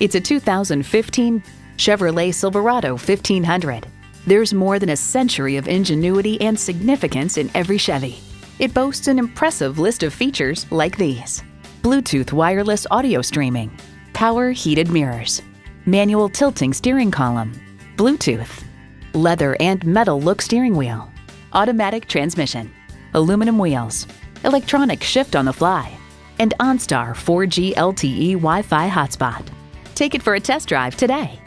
It's a 2015 Chevrolet Silverado 1500. There's more than a century of ingenuity and significance in every Chevy. It boasts an impressive list of features like these. Bluetooth wireless audio streaming, power heated mirrors, manual tilting steering column, Bluetooth, leather and metal look steering wheel, automatic transmission, aluminum wheels, electronic shift on the fly, and OnStar 4G LTE Wi Fi hotspot. Take it for a test drive today.